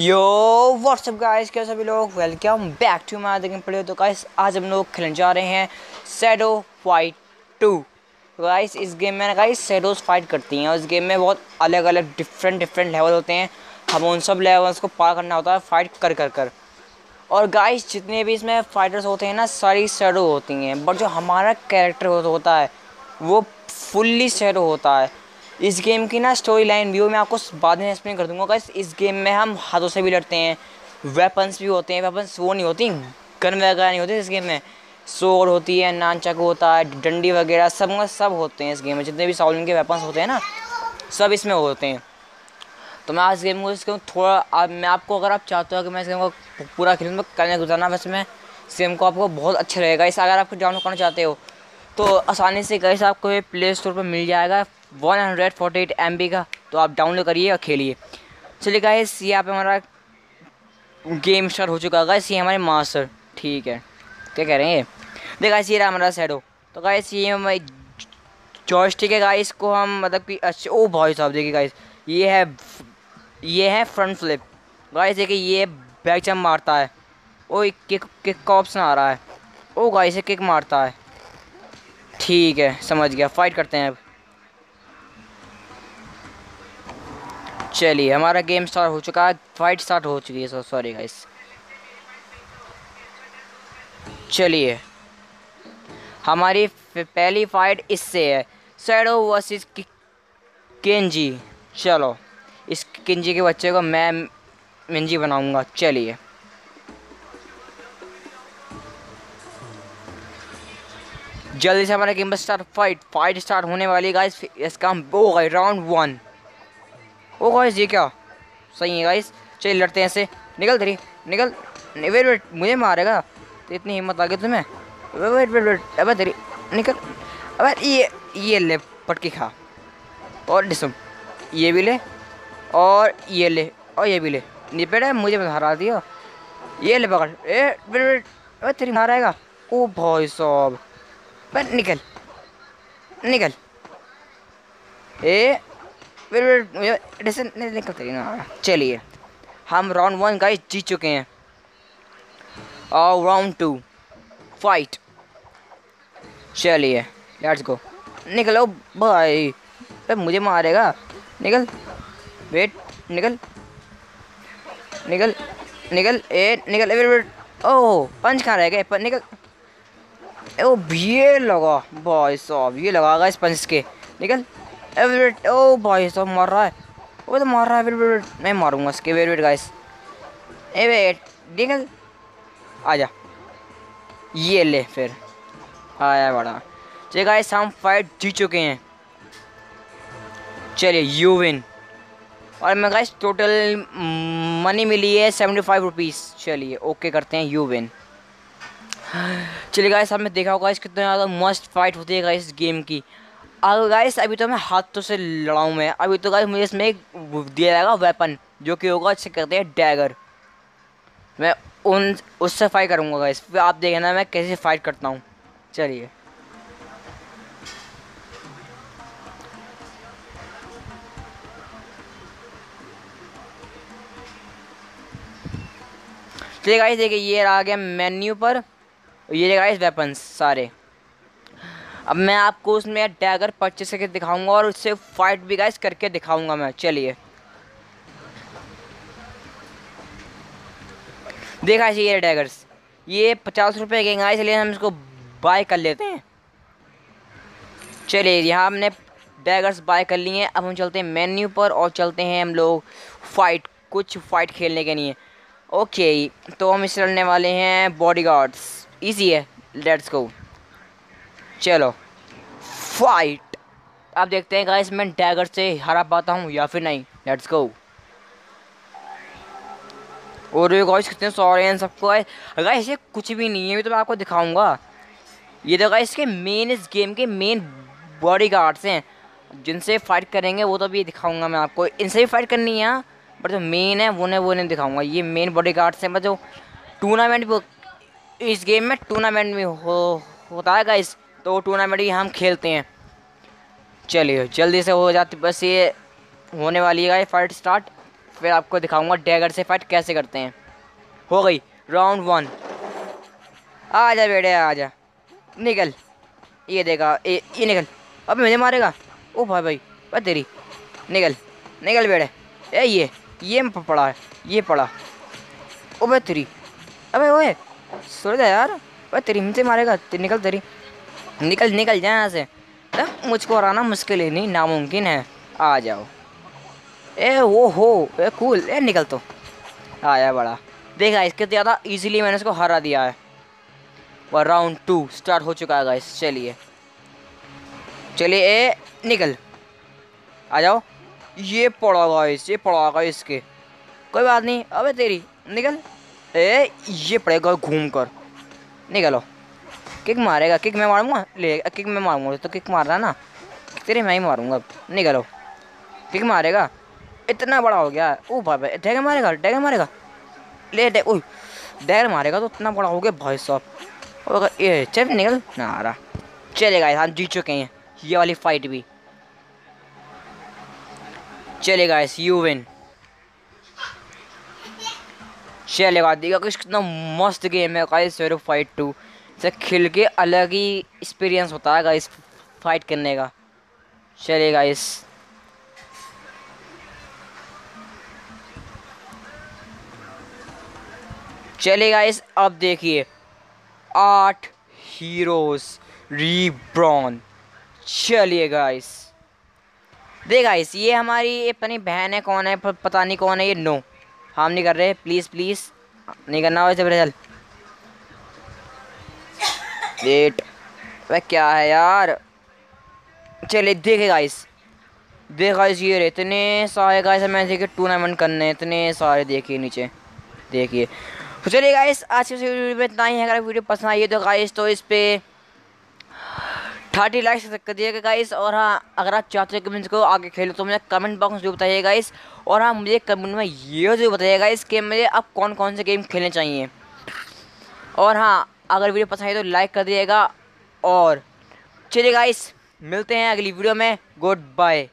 यो WhatsApp guys कैसे सभी लोग? Welcome back to my game play तो गाइस आज हम लोग खेलने जा रहे हैं सैडो फाइट टू गाइस इस गेम में ना गाइस सैडोज फाइट करती हैं और इस गेम में बहुत अलग अलग डिफरेंट डिफरेंट लेवल होते हैं। हम उन सब लेवल्स को पार करना होता है फाइट कर कर कर। और गाइस जितने भी इसमें फाइटर्स होते हैं ना, सारी सैडो होती हैं। बट जो हमारा कैरेक्टर होता है, वो फुल्ली सैडो होता है। इस गेम की ना स्टोरी लाइन व्यू मैं आपको बाद में एक्सप्लेन कर दूँगा गाइस इस गेम में हम हाथों से भी लड़ते हैं वेपन्स भी होते हैं वेपन्स वो नहीं होती गन वगैरह नहीं होती इस गेम में. सोर होती है नान चक होता है, डंडी वगैरह सब सब होते हैं इस गेम में, जितने भी साउलिन के वेपन्स होते हैं ना, सब इसमें होते हैं. तो मैं आज गेम को इसके थोड़ा आप मैं आपको अगर आप चाहते हो कि मैं इस गेम को पूरा खेलूँ तो करने गुजारना वैसे मैं इस गेम को आपको बहुत अच्छा रहेगा इस, अगर आप डाउनलोड करना चाहते हो तो आसानी से कैसे आपको ये प्ले स्टोर पर मिल जाएगा. One hundred forty eight M B का तो आप डाउनलोड करिए और खेलिए। चलिए गाइस यहाँ पे हमारा गेम स्टार्ट हो चुका है। गाइस ये हमारे मास्टर ठीक है। क्या कह रहे हैं देख गाइस ये रहा हमारा सैडो तो गाइस ये हमारी जॉयस्टिक है गाइस को हम मतलब कि अच्छा ओ भाई साहब, देखिए गाइस ये है ये है फ्रंट फ्लिप गाइस देखिए, ये बैक जम मारता है। ओ किक किक का ऑप्शन आ रहा है। ओ गाइस किक मारता है। ठीक है, समझ गया। फाइट करते हैं अब। चलिए, हमारा गेम स्टार्ट हो चुका है। फाइट स्टार्ट हो चुकी है सॉरी गाइस चलिए। हमारी पहली फाइट इससे है। सैडो वर्सेस केंजी चलो, इस किंजी के बच्चे को मैं मिंजी बनाऊँगा। चलिए। जल्दी से हमारा game start fight fight start होने वाली गाइस इसका हम वो राउंड वन ओ गाइस ये क्या? सही है गाइस चलिए लड़ते हैं ऐसे निकल तेरी, निकल। वेट वेट मुझे मारेगा? तो इतनी हिम्मत आ गई तुम्हें वेट वेट वेट अब तेरी, निकल। अब ये ये ले, पटकी खा। और डिसम ये भी ले, और ये ले, और ये भी ले। निपेट है मुझे हरा दिया। ये ले पकड़। ए वेट वेट अब तेरी मारेगा ओ भाई साहब। निकल निकल। ए चलिए। हम राउंड वन गाइस जीत चुके हैं। और राउंड टू फाइट चलिए लेट्स गो निकलो, भाई। अरे मुझे मारेगा। निकल। वेट निकल। निकल निकल, ए, निकल वेट वेट ओह पंच कहाँ रह गए? निकल। ओ ये लगा, भाई साहब, ये लगा इस पंच के। निकल। वेट ओ भाई सब मर रहा है वो तो मार रहा है वेट मैं मारूँगा इसके वेट वेट गाइस ए वेट निकल। आजा। ये ले फिर। आया बड़ा। चलिए गाइस हम फाइट जीत चुके हैं। चलिए यू विन और मैं गाइस टोटल मनी मिली है सेवेंटी फाइव रुपीज़ चलिए ओके करते हैं यू विन चलिए गाइस आपने देखा होगा इस कितना ज़्यादा मस्त फाइट होती है गाइस गेम की। अगर गाइस अभी तो मैं हाथों से लड़ाऊँ मैं। अभी तो गाइस मुझे इसमें एक दिया जाएगा वेपन जो कि होगा इससे कहते हैं डैगर मैं उन, उससे फाइट करूँगा गाइस फिर आप देखना मैं कैसे फाइट करता हूँ। चलिए। चलिए गाइस देखिए, ये आ गया मेन्यू पर। ये गाइस वेपन्स सारे। अब मैं आपको उसमें डैगर परचेस करके दिखाऊँगा और उससे फाइट भी गाइस करके दिखाऊँगा मैं, चलिए। देखा ये डैगर्स ये पचास रुपये के गाइस इसलिए हम इसको बाय कर लेते हैं। चलिए, यहाँ हमने डैगर्स बाय कर लिए हैं। अब हम चलते हैं मेन्यू पर और चलते हैं हम लोग फाइट कुछ फाइट खेलने के लिए। ओके तो हम इस लड़ने वाले हैं बॉडी गार्ड्स ईजी है लेट्स गो चलो। फाइट। अब देखते हैं गाइस मैं डैगर से हरा पाता हूँ या फिर नहीं? लेट्स गो और ये गाइस कितने सारे हैं सबको गाइस ये कुछ भी नहीं है अभी तो मैं आपको दिखाऊँगा। ये तो गाइस के मेन इस गेम के मेन बॉडी गार्ड्स हैं। जिनसे फाइट करेंगे, वो तो भी दिखाऊँगा मैं आपको। इनसे भी फाइट करनी है बट जो मेन है, वो ने वो नहीं दिखाऊँगा। ये मेन बॉडी गार्ड्स हैं जो टूर्नामेंट इस गेम में टूर्नामेंट में हो होता है गाइस तो वो टूर्नामेंट भी हम खेलते हैं। चलिए, जल्दी से हो जाती, बस ये होने वाली है फाइट स्टार्ट फिर आपको दिखाऊँगा डैगर से फाइट कैसे करते हैं। हो गई राउंड वन आ जा बेटे आ जा निकल। ये देखा, ये ये निकल। अब मुझे मारेगा? ओ भाई भाई भाई तेरी। निकल निकल बेटे। ए, ये ये पड़ा है, ये पड़ा। ओ भाई तेरी, अबे ओए सो जा यार। भाई तेरी मुझे मारेगा तेरी निकल तेरी। निकल निकल जाए यहाँ से। मुझको हराना मुश्किल ही, नहीं, नामुमकिन है। आ जाओ। ए, वो हो, ए, कूल, ए, निकल तो। आया बड़ा। देखा इसके ज़्यादा इजीली मैंने इसको हरा दिया है। और राउंड टू स्टार्ट हो चुका है गाइस चलिए। चलिए, ए, निकल। आ जाओ। ये पड़ा गाइस ये पड़ा गाइस इसके। कोई बात नहीं, अबे तेरी, निकल। ए, ये पड़ेगा घूम कर। निकलो। किक मारेगा, किक मैं मारूँगा? ले, किक मैं मारूँगा तो किक मार रहा ना? तेरे मैं ही मारूँगा, निकलो। किक मारेगा? इतना बड़ा हो गया। ओ भाई डैगर मारेगा डैगर मारेगा? ले, डे, ओ, डैगर मारेगा तो इतना बड़ा हो गया भाई साहब। ये चल, निकल। ना, आ रहा। चलेगा हम जीत चुके हैं। ये वाली फाइट भी। चलेगा इस यू विन चलेगा देखा कितना मस्त गेम है फाइट टू से खेल के अलग ही एक्सपीरियंस होता है गाइस फाइट करने का। चलेगा इस चलेगा इस अब देखिए। आठ हीरोज रीब्रॉन चलिए गाइस देख गाइस ये हमारी अपनी बहन है, कौन है पता नहीं कौन है, ये नो हम नहीं कर रहे प्लीज़ प्लीज़ नहीं करना वैसे चल। वेट वह क्या है यार? चले देखे गाइस देख गाइस ये रहे इतने सारे गाइस मैं देखे टूर्नामेंट करने इतने सारे देखिए नीचे. देखिए. तो चलिए गाइस आज की वीडियो में इतना ही है। अगर वीडियो पसंद आई है तो गाइस तो इस पर थर्टी लाइक्स कर दिएगा गाइस और हाँ अगर आप चाहते हो कि को आगे खेलो तो मुझे कमेंट बॉक्स में जो बताइए गाइस और हाँ मुझे कमेंट में ये जो बताइएगा इस गेम में आप कौन कौन से गेम खेलने चाहिए. और हाँ अगर वीडियो पसंद आई तो लाइक कर दिएगा और चलिए गाइस मिलते हैं अगली वीडियो में। Good bye